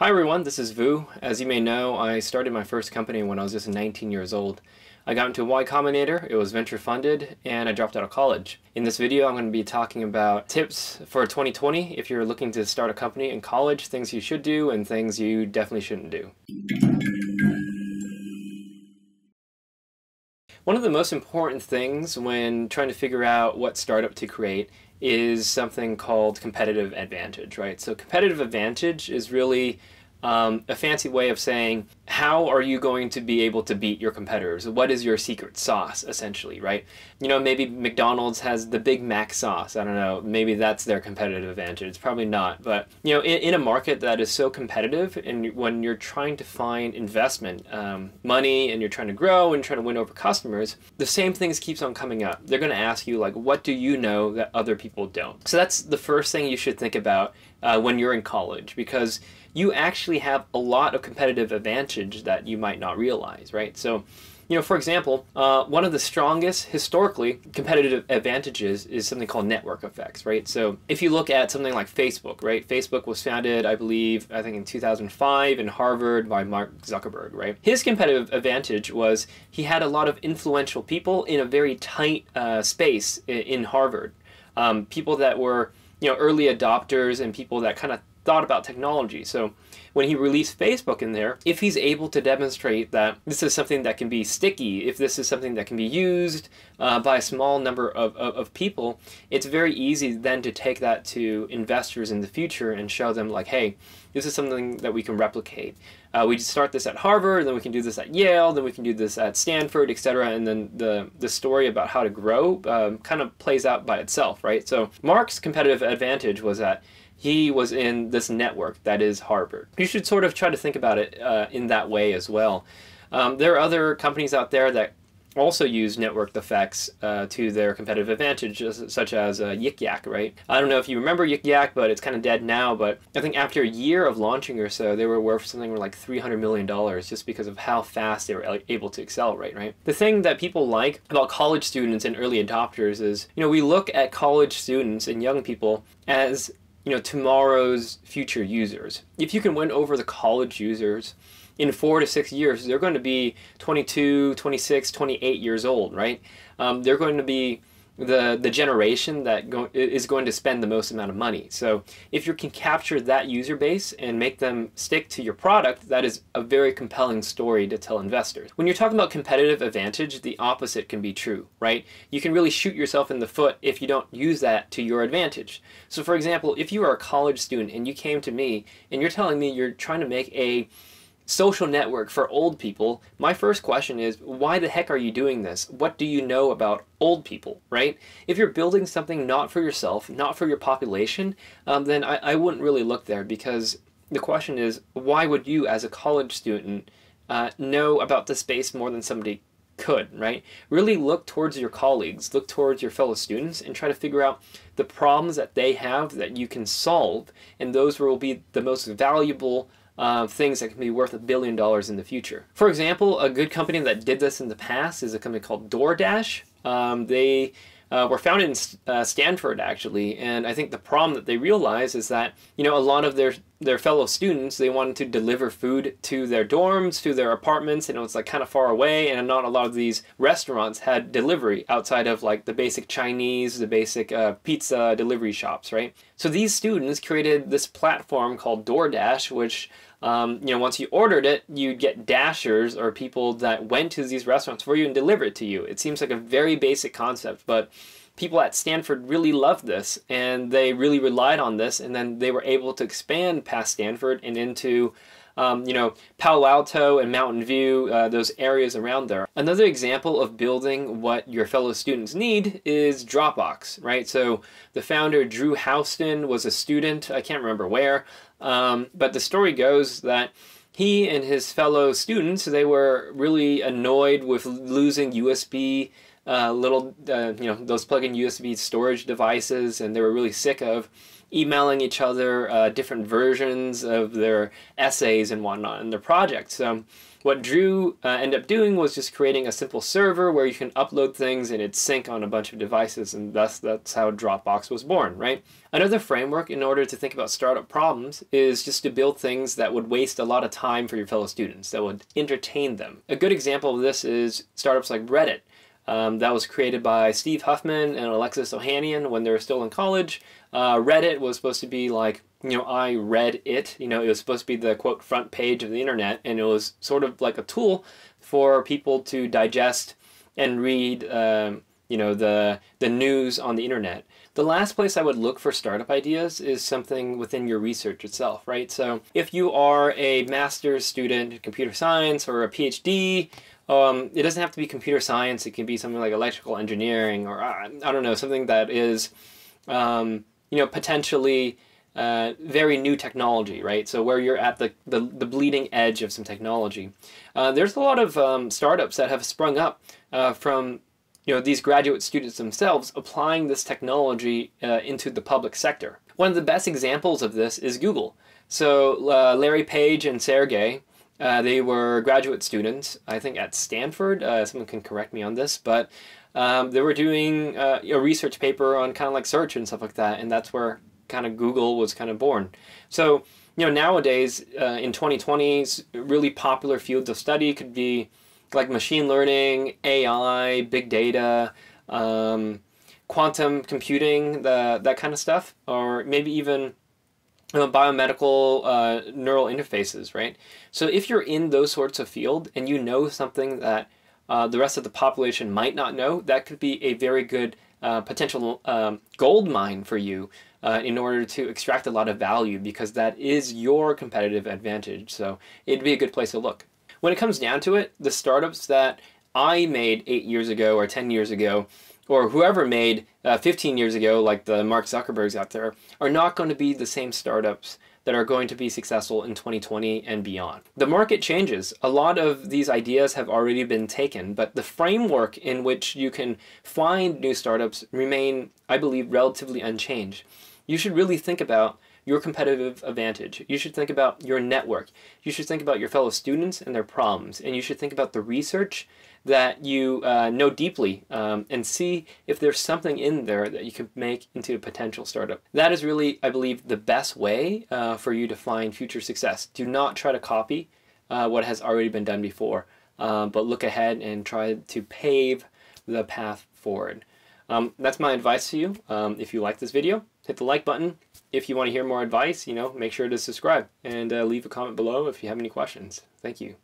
Hi everyone, this is Vu. As you may know, I started my first company when I was just 19 years old. I got into Y Combinator, it was venture funded, and I dropped out of college. In this video, I'm going to be talking about tips for 2020 if you're looking to start a company in college, things you should do, and things you definitely shouldn't do. One of the most important things when trying to figure out what startup to create is something called competitive advantage, right? So competitive advantage is really um, a fancy way of saying how are you going to be able to beat your competitors? What is your secret sauce, essentially, right? You know, maybe McDonald's has the Big Mac sauce. I don't know. Maybe that's their competitive advantage. It's probably not. But, you know, in, in a market that is so competitive and when you're trying to find investment, um, money, and you're trying to grow and trying to win over customers, the same things keeps on coming up. They're going to ask you, like, what do you know that other people don't? So that's the first thing you should think about uh, when you're in college because you actually have a lot of competitive advantage that you might not realize, right? So, you know, for example, uh, one of the strongest historically competitive advantages is something called network effects, right? So if you look at something like Facebook, right? Facebook was founded, I believe, I think in 2005 in Harvard by Mark Zuckerberg, right? His competitive advantage was he had a lot of influential people in a very tight uh, space in Harvard. Um, people that were, you know, early adopters and people that kind of thought about technology. So when he released Facebook in there, if he's able to demonstrate that this is something that can be sticky, if this is something that can be used uh, by a small number of, of, of, people, it's very easy then to take that to investors in the future and show them like, hey, this is something that we can replicate. Uh, we start this at Harvard, then we can do this at Yale, then we can do this at Stanford, etc. And then the, the story about how to grow um, kind of plays out by itself, right? So Mark's competitive advantage was that he was in this network that is Harvard. You should sort of try to think about it uh, in that way as well. Um, there are other companies out there that also use network effects uh, to their competitive advantage, such as uh, Yik Yak, right? I don't know if you remember Yik Yak, but it's kind of dead now. But I think after a year of launching or so, they were worth something like $300 million just because of how fast they were able to accelerate, right? The thing that people like about college students and early adopters is, you know, we look at college students and young people as you know tomorrow's future users. If you can win over the college users in four to six years, they're going to be 22, 26, 28 years old, right? Um, they're going to be the the generation that go, is going to spend the most amount of money. So if you can capture that user base and make them stick to your product, that is a very compelling story to tell investors. When you're talking about competitive advantage, the opposite can be true, right? You can really shoot yourself in the foot if you don't use that to your advantage. So for example, if you are a college student and you came to me and you're telling me you're trying to make a social network for old people, my first question is why the heck are you doing this? What do you know about old people, right? If you're building something not for yourself, not for your population, um, then I, I wouldn't really look there because the question is why would you, as a college student, uh, know about the space more than somebody could, right? Really look towards your colleagues, look towards your fellow students, and try to figure out the problems that they have that you can solve, and those will be the most valuable uh, things that can be worth a billion dollars in the future. For example, a good company that did this in the past is a company called DoorDash. Um, they uh, were founded in uh, Stanford actually, and I think the problem that they realized is that you know a lot of their their fellow students they wanted to deliver food to their dorms, to their apartments, and it was like kind of far away, and not a lot of these restaurants had delivery outside of like the basic Chinese, the basic uh, pizza delivery shops, right? So these students created this platform called DoorDash, which um, you know, once you ordered it, you'd get dashers or people that went to these restaurants for you and deliver it to you. It seems like a very basic concept, but people at Stanford really loved this and they really relied on this, and then they were able to expand past Stanford and into um, you know, Palo Alto and Mountain View, uh, those areas around there. Another example of building what your fellow students need is Dropbox, right? So the founder, Drew Houston, was a student, I can't remember where, um, but the story goes that he and his fellow students, they were really annoyed with losing USB uh, little, uh, you know, those plug-in USB storage devices, and they were really sick of emailing each other uh, different versions of their essays and whatnot and their projects. So what Drew uh, ended up doing was just creating a simple server where you can upload things and it sync on a bunch of devices, and thus that's how Dropbox was born, right? Another framework in order to think about startup problems is just to build things that would waste a lot of time for your fellow students, that would entertain them. A good example of this is startups like Reddit. Um, that was created by Steve Huffman and Alexis Ohanian when they were still in college. Uh, Reddit was supposed to be like you know, I read it. You know, it was supposed to be the quote front page of the internet, and it was sort of like a tool for people to digest and read, um, you know, the the news on the internet. The last place I would look for startup ideas is something within your research itself, right? So if you are a master's student in computer science or a PhD, um, it doesn't have to be computer science. It can be something like electrical engineering or uh, I don't know, something that is, um, you know, potentially uh, very new technology, right? So where you're at the, the, the bleeding edge of some technology. Uh, there's a lot of um, startups that have sprung up uh, from you know these graduate students themselves applying this technology uh, into the public sector. One of the best examples of this is Google. So uh, Larry Page and Sergey, uh, they were graduate students, I think at Stanford. someone can correct me on this, but um, they were doing a research paper on kind of like search and stuff like that, and that's where kind of Google was kind of born. So, you know, nowadays uh, in 2020s, really popular fields of study could be like machine learning, AI, big data, um, quantum computing, the, that kind of stuff, or maybe even know, biomedical uh, neural interfaces, right? So if you're in those sorts of field and you know something that uh, the rest of the population might not know, that could be a very good uh, potential um, gold mine for you uh, in order to extract a lot of value because that is your competitive advantage. So it'd be a good place to look. When it comes down to it, the startups that I made eight years ago or 10 years ago, or whoever made uh, 15 years ago, like the Mark Zuckerbergs out there, are not going to be the same startups that are going to be successful in 2020 and beyond. The market changes. A lot of these ideas have already been taken, but the framework in which you can find new startups remain, I believe, relatively unchanged you should really think about your competitive advantage. You should think about your network. You should think about your fellow students and their problems. And you should think about the research that you uh, know deeply um, and see if there's something in there that you can make into a potential startup. That is really, I believe, the best way uh, for you to find future success. Do not try to copy uh, what has already been done before, uh, but look ahead and try to pave the path forward. Um, that's my advice to you. Um, if you like this video, hit the like button. If you want to hear more advice, you know, make sure to subscribe and uh, leave a comment below if you have any questions. Thank you.